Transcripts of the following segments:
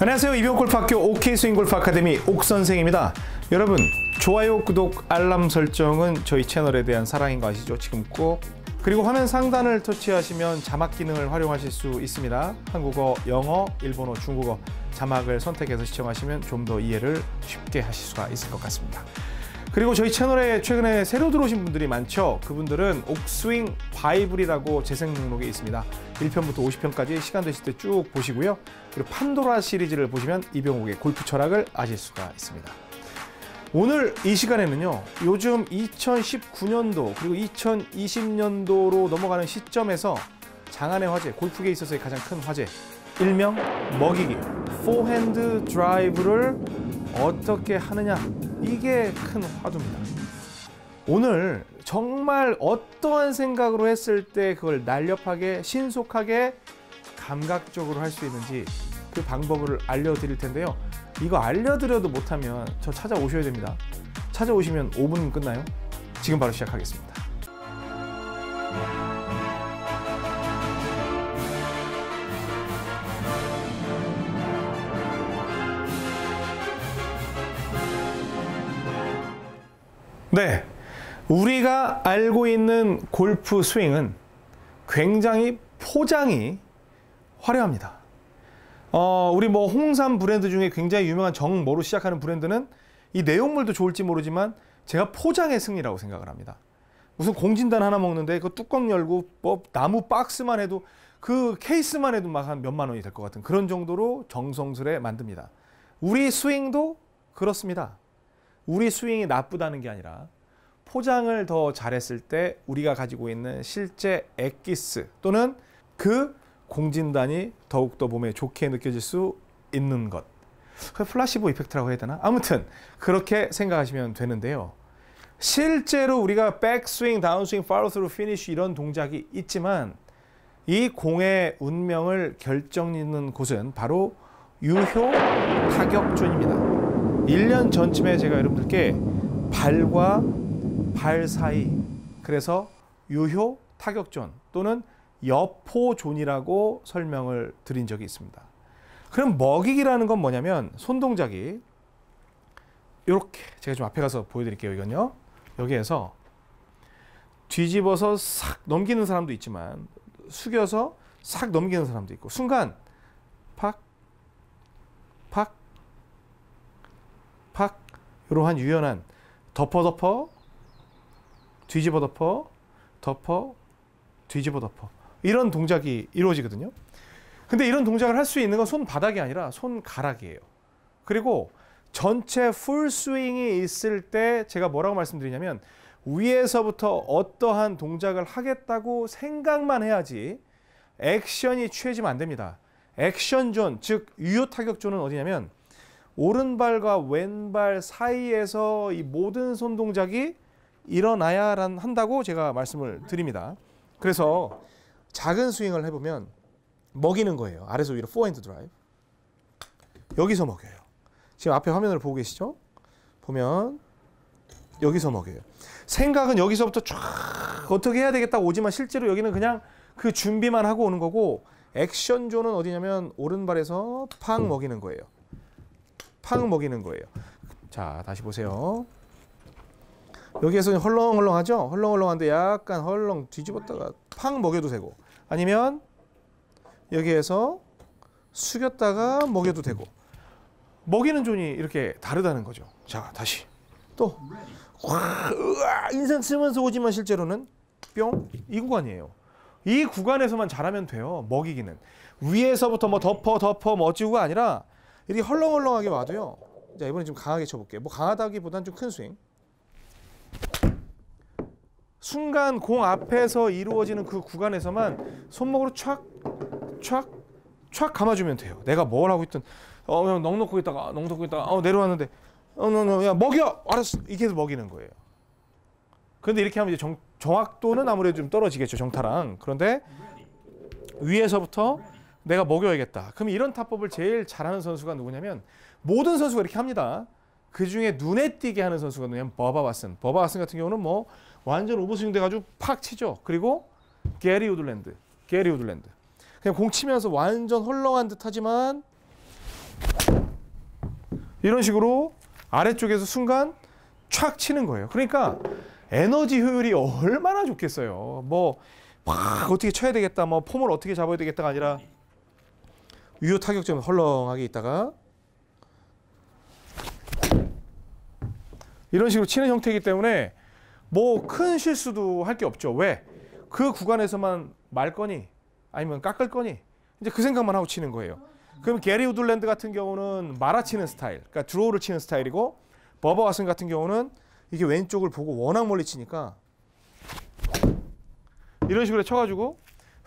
안녕하세요. 이병골프학교 OK스윙골프 아카데미 옥선생입니다. 여러분 좋아요, 구독, 알람 설정은 저희 채널에 대한 사랑인 거 아시죠? 지금 꼭 그리고 화면 상단을 터치하시면 자막 기능을 활용하실 수 있습니다. 한국어, 영어, 일본어, 중국어 자막을 선택해서 시청하시면 좀 더 이해를 쉽게 하실 수가 있을 것 같습니다. 그리고 저희 채널에 최근에 새로 들어오신 분들이 많죠. 그분들은 옥스윙 바이블이라고 재생 목록에 있습니다. 1편부터 50편까지 시간 되실 때 쭉 보시고요. 그리고 판도라 시리즈를 보시면 이병옥의 골프 철학을 아실 수가 있습니다. 오늘 이 시간에는요. 요즘 2019년도 그리고 2020년도로 넘어가는 시점에서 장안의 화제, 골프계에 있어서의 가장 큰 화제 일명 먹이기, 포핸드 드라이브를 어떻게 하느냐 이게 큰 화두입니다. 오늘 정말 어떠한 생각으로 했을 때 그걸 날렵하게 신속하게 감각적으로 할 수 있는지 그 방법을 알려드릴 텐데요. 이거 알려드려도 못하면 저 찾아오셔야 됩니다. 찾아오시면 5분 끝나요. 지금 바로 시작하겠습니다. 네. 우리가 알고 있는 골프 스윙은 굉장히 포장이 화려합니다. 어, 우리 뭐 홍삼 브랜드 중에 굉장히 유명한 정모로 시작하는 브랜드는 이 내용물도 좋을지 모르지만 제가 포장의 승리라고 생각을 합니다. 무슨 공진단 하나 먹는데 그 뚜껑 열고 뭐 나무 박스만 해도 그 케이스만 해도 막 한 몇만 원이 될 것 같은 그런 정도로 정성스레 만듭니다. 우리 스윙도 그렇습니다. 우리 스윙이 나쁘다는 게 아니라 포장을 더 잘했을 때 우리가 가지고 있는 실제 엑기스 또는 그 공진단이 더욱더 몸에 좋게 느껴질 수 있는 것. 그 placebo effect라고 해야 되나? 아무튼 그렇게 생각하시면 되는데요. 실제로 우리가 백스윙, 다운스윙, 팔로스루, 피니쉬 이런 동작이 있지만 이 공의 운명을 결정짓는 곳은 바로 유효 타격존입니다. 1년 전쯤에 제가 여러분들께 발과 발 사이 그래서 유효 타격존 또는 여포존이라고 설명을 드린 적이 있습니다. 그럼 먹이기라는 건 뭐냐면 손 동작이 이렇게 제가 좀 앞에 가서 보여드릴게요. 이건요. 여기에서 뒤집어서 싹 넘기는 사람도 있지만 숙여서 싹 넘기는 사람도 있고 순간 팍, 팍, 팍 이러한 유연한 덮어 덮어 뒤집어 덮어 덮어 뒤집어 덮어 이런 동작이 이루어지거든요. 근데 이런 동작을 할 수 있는 건 손바닥이 아니라 손가락이에요. 그리고 전체 풀 스윙이 있을 때 제가 뭐라고 말씀드리냐면 위에서부터 어떠한 동작을 하겠다고 생각만 해야지 액션이 취해지면 안 됩니다. Action zone, 즉 유효 타격 존은 어디냐면 오른발과 왼발 사이에서 이 모든 손 동작이 일어나야 한다고 제가 말씀을 드립니다. 그래서 작은 스윙을 해보면 먹이는 거예요. 아래서 위로 포핸드 드라이브. 여기서 먹여요. 지금 앞에 화면을 보고 계시죠? 보면 여기서 먹여요. 생각은 여기서부터 쫙 어떻게 해야 되겠다 오지만 실제로 여기는 그냥 그 준비만 하고 오는 거고 액션존은 어디냐면 오른발에서 팡 먹이는 거예요. 팡 먹이는 거예요. 자, 다시 보세요. 여기에서 헐렁헐렁하죠? 헐렁헐렁한데 약간 헐렁 뒤집었다가 팡 먹여도 되고 아니면 여기에서 숙였다가 먹여도 되고 먹이는 존이 이렇게 다르다는 거죠. 자, 다시 또 와, 으아, 인상 쓰면서 오지만 실제로는 뿅 이 구간이에요. 이 구간에서만 잘하면 돼요. 먹이기는 위에서부터 뭐 덮어 덮어 멋지고가 아니라 이렇게 헐렁헐렁하게 와도요. 자 이번에 좀 강하게 쳐볼게요. 뭐 강하다기보단 좀 큰 스윙. 순간 공 앞에서 이루어지는 그 구간에서만 손목으로 촥, 촥, 촥 감아주면 돼요. 내가 뭘 하고 있든 어 그냥 넉넉고 있다가 넉넉고 있다가 어 내려왔는데 어너야 먹여 알았어 이게 먹이는 거예요. 그런데 이렇게 하면 이제 정, 정확도는 아무래도 좀 떨어지겠죠 정타랑 그런데 위에서부터 내가 먹여야겠다. 그럼 이런 타법을 제일 잘하는 선수가 누구냐면 모든 선수가 이렇게 합니다. 그 중에 눈에 띄게 하는 선수가 누구냐면 버바 왓슨. 버바 왓슨 같은 경우는 뭐 완전 오버스윙 돼가지고 팍 치죠. 그리고 게리 우들랜드, 게리 우들랜드. 그냥 공 치면서 완전 헐렁한 듯 하지만 이런 식으로 아래쪽에서 순간 촥 치는 거예요. 그러니까 에너지 효율이 얼마나 좋겠어요. 뭐막 어떻게 쳐야 되겠다, 뭐 폼을 어떻게 잡아야 되겠다가 아니라 유효 타격점 헐렁하게 있다가 이런 식으로 치는 형태이기 때문에 뭐 큰 실수도 할 게 없죠. 왜? 그 구간에서만 말 거니 아니면 깎을 거니 이제 그 생각만 하고 치는 거예요. 그럼 게리 우드랜드 같은 경우는 말아 치는 스타일, 그러니까 드로우를 치는 스타일이고 버바 왓슨 같은 경우는 이게 왼쪽을 보고 워낙 멀리 치니까 이런 식으로 쳐가지고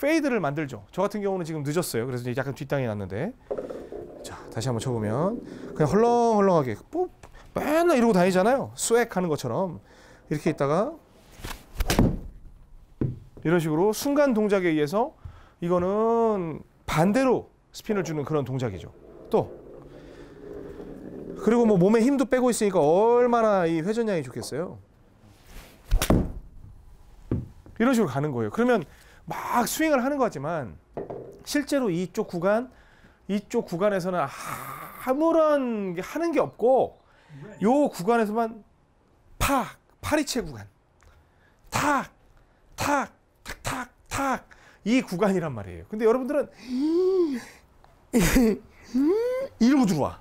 페이드를 만들죠. 저 같은 경우는 지금 늦었어요. 그래서 이제 약간 뒷땅이 났는데 자 다시 한번 쳐보면 그냥 헐렁헐렁하게 뭐 맨날 이러고 다니잖아요. 스웩 하는 것처럼 이렇게 있다가 이런 식으로 순간 동작에 의해서 이거는 반대로 스핀을 주는 그런 동작이죠. 또 그리고 뭐 몸에 힘도 빼고 있으니까 얼마나 이 회전량이 좋겠어요. 이런 식으로 가는 거예요. 그러면 막 스윙을 하는 것 같지만 실제로 이쪽 구간 이쪽 구간에서는 아무런 게 하는 게 없고 요 구간에서만 팍 파리채 구간 탁 탁 탁 탁 탁 이 구간이란 말이에요. 근데 여러분들은 이러고 들어와.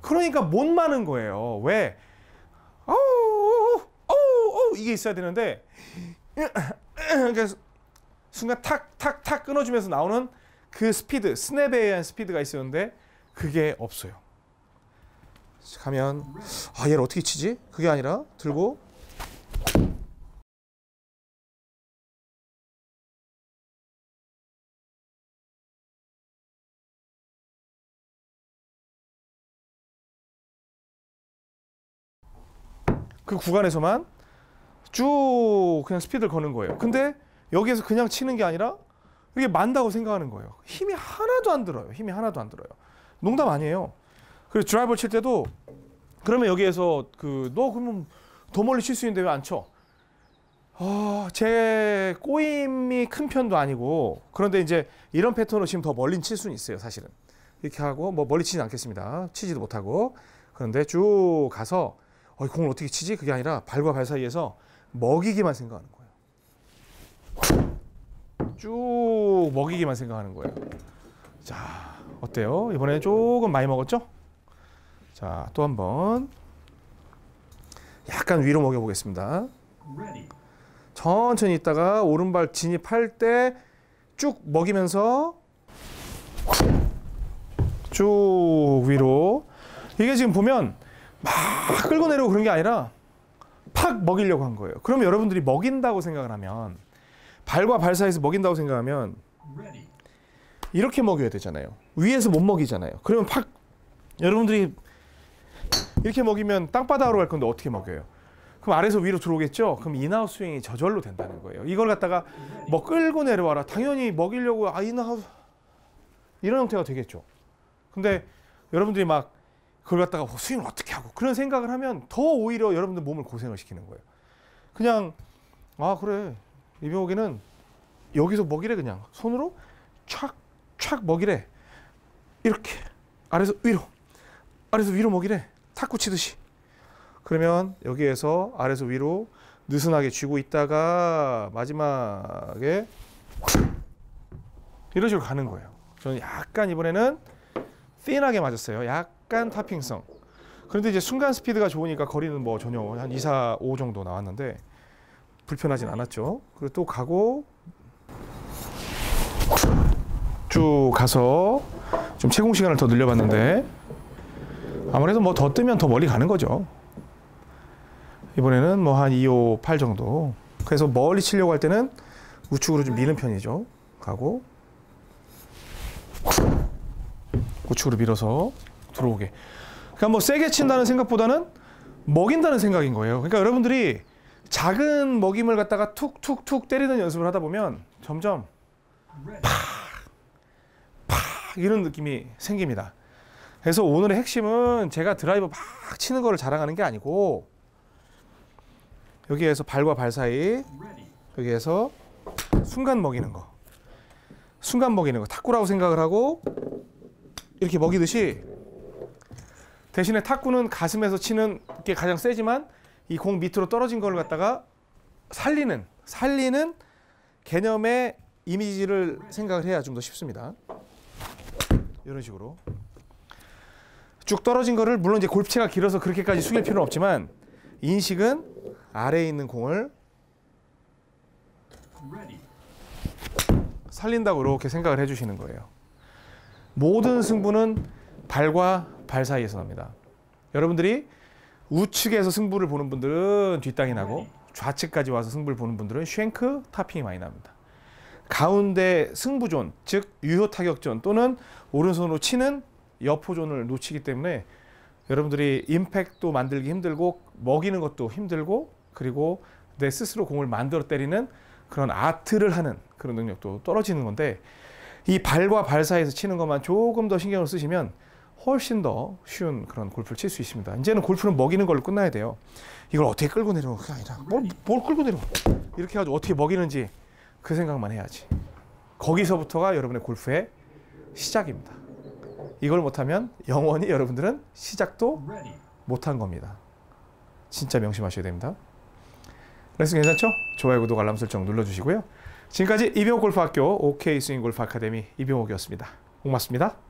그러니까 못 마는 거예요. 왜? 어우, 어우, 어우, 이게 있어야 되는데 그래서 순간 탁 탁 탁 끊어주면서 나오는 그 스피드, 스냅에 의한 스피드가 있었는데 그게 없어요. 가면 아 얘를 어떻게 치지? 그게 아니라 들고 그 구간에서만 쭉 그냥 스피드를 거는 거예요. 근데 여기에서 그냥 치는 게 아니라 이게 만다고 생각하는 거예요. 힘이 하나도 안 들어요. 힘이 하나도 안 들어요. 농담 아니에요. 그래서 드라이버 칠 때도 그러면 여기에서 그 너 그러면 더 멀리 칠 수 있는데 왜 안 쳐? 아, 제 꼬임이 큰 편도 아니고 그런데 이제 이런 패턴으로 지금 더 멀리 칠 수는 있어요, 사실은. 이렇게 하고 뭐 멀리 치진 않겠습니다. 치지도 못하고 그런데 쭉 가서 어, 이 공을 어떻게 치지? 그게 아니라 발과 발 사이에서 먹이기만 생각하는 거예요. 쭉 먹이기만 생각하는 거예요. 자, 어때요? 이번에 조금 많이 먹었죠? 자, 또 한번 약간 위로 먹여 보겠습니다. 천천히 있다가 오른발 진입할 때 쭉 먹이면서 쭉 위로 이게 지금 보면 막 끌고 내려오고 그런 게 아니라 팍 먹이려고 한 거예요. 그럼 여러분들이 먹인다고 생각을 하면 발과 발 사이에서 먹인다고 생각하면 이렇게 먹여야 되잖아요. 위에서 못 먹이잖아요. 그러면 팍 여러분들이 이렇게 먹이면 땅바닥으로 갈 건데 어떻게 먹여요? 그럼 아래에서 위로 들어오겠죠? 그럼 in-out 스윙이 저절로 된다는 거예요. 이걸 갖다가 뭐 끌고 내려와라. 당연히 먹이려고 아 in-out 이런 형태가 되겠죠. 근데 여러분들이 막 그걸 갖다가 어, 스윙을 어떻게 하고 그런 생각을 하면 더 오히려 여러분들 몸을 고생을 시키는 거예요. 그냥 아 그래 이병욱이는 여기서 먹이래 그냥 손으로 촥촥 먹이래 이렇게 아래서 위로 아래서 위로 먹이래 탁구 치듯이 그러면 여기에서 아래서 위로 느슨하게 쥐고 있다가 마지막에 이런 식으로 가는 거예요. 저는 약간 이번에는 띵하게 맞았어요. 약간 타핑성. 그런데 이제 순간 스피드가 좋으니까 거리는 뭐 전혀 한 2, 4, 5 정도 나왔는데 불편하진 않았죠. 그리고 또 가고 쭉 가서 좀 채공 시간을 더 늘려봤는데 아무래도 뭐 더 뜨면 더 멀리 가는 거죠. 이번에는 뭐 한 2, 5, 8 정도. 그래서 멀리 치려고 할 때는 우측으로 좀 미는 편이죠. 가고 우측으로 밀어서 들어오게. 그러니까 뭐 세게 친다는 생각보다는 먹인다는 생각인 거예요. 그러니까 여러분들이 작은 먹임을 갖다가 툭툭툭 때리는 연습을 하다 보면 점점 팍, 팍 이런 느낌이 생깁니다. 그래서 오늘의 핵심은 제가 드라이버 막 치는 거를 자랑하는 게 아니고 여기에서 발과 발 사이 여기에서 순간 먹이는 거 순간 먹이는 거 탁구라고 생각을 하고 이렇게 먹이듯이 대신에 탁구는 가슴에서 치는 게 가장 세지만 이 공 밑으로 떨어진 걸 갖다가 살리는 살리는 개념의 이미지를 생각을 해야 좀 더 쉽습니다. 이런 식으로 쭉 떨어진 거를 물론 이제 골프채가 길어서 그렇게까지 숙일 필요는 없지만 인식은 아래에 있는 공을 살린다고 이렇게 생각을 해주시는 거예요. 모든 승부는 발과 발 사이에서 납니다. 여러분들이 우측에서 승부를 보는 분들은 뒷땅이 나고 좌측까지 와서 승부를 보는 분들은 쉔크 타핑이 많이 납니다. 가운데 승부존, 즉 유효 타격존 또는 오른손으로 치는 여포존을 놓치기 때문에 여러분들이 임팩도 만들기 힘들고 먹이는 것도 힘들고 그리고 내 스스로 공을 만들어 때리는 그런 아트를 하는 그런 능력도 떨어지는 건데 이 발과 발 사이에서 치는 것만 조금 더 신경을 쓰시면 훨씬 더 쉬운 그런 골프를 칠 수 있습니다. 이제는 골프는 먹이는 걸로 끝나야 돼요. 이걸 어떻게 끌고 내려오는 게 아니라 뭘, 뭘 끌고 내려오 이렇게 해가지고 어떻게 먹이는지 그 생각만 해야지. 거기서부터가 여러분의 골프의 시작입니다. 이걸 못하면 영원히 여러분들은 시작도 못한 겁니다. 진짜 명심하셔야 됩니다. 레슨 괜찮죠? 좋아요, 구독, 알람 설정 눌러주시고요. 지금까지 이병옥 골프학교 OK 스윙 골프 아카데미 이병옥이었습니다. 고맙습니다.